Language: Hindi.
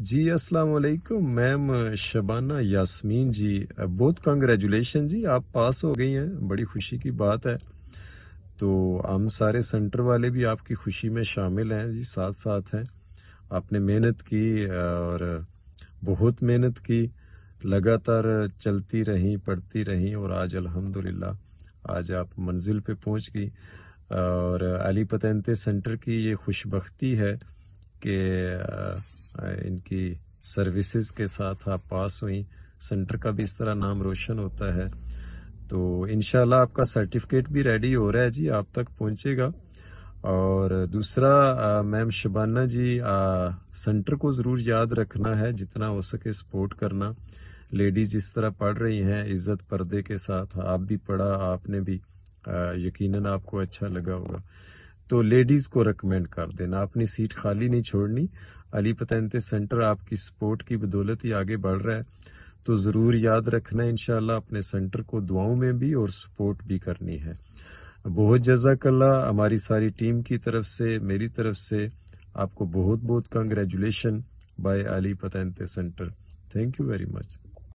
जी, अस्सलाम वालेकुम मैम, शबाना यास्मीन जी बहुत कंग्रेचुलेशन जी, आप पास हो गई हैं, बड़ी खुशी की बात है। तो हम सारे सेंटर वाले भी आपकी खुशी में शामिल हैं जी साथ साथ हैं। आपने मेहनत की और बहुत मेहनत की, लगातार चलती रहीं, पढ़ती रहीं और आज अल्हम्दुलिल्लाह, आज आप मंजिल पे पहुँच गई। और अली पतंते सेंटर की ये खुशबख्ती है कि इनकी सर्विसेज़ के साथ आप पास हुई। सेंटर का भी इस तरह नाम रोशन होता है। तो इनशाला आपका सर्टिफिकेट भी रेडी हो रहा है जी आप तक पहुंचेगा। और दूसरा मैम शबाना जी आ, सेंटर को ज़रूर याद रखना है जितना हो सके सपोर्ट करना। लेडीज़ जिस तरह पढ़ रही हैं इज़्ज़त पर्दे के साथ। आप भी पढ़ा आपने भी। यकीनन आपको अच्छा लगा होगा। तो लेडीज़ को रिकमेंड कर देना। अपनी सीट खाली नहीं छोड़नी। अली पतंते सेंटर आपकी सपोर्ट की बदौलत ही आगे बढ़ रहा है। तो ज़रूर याद रखना इनशाला अपने सेंटर को दुआओं में भी और सपोर्ट भी करनी है। बहुत जजाकल्ला हमारी सारी टीम की तरफ़ से, मेरी तरफ़ से आपको बहुत बहुत congratulation bye Ali Patante centre thank you very much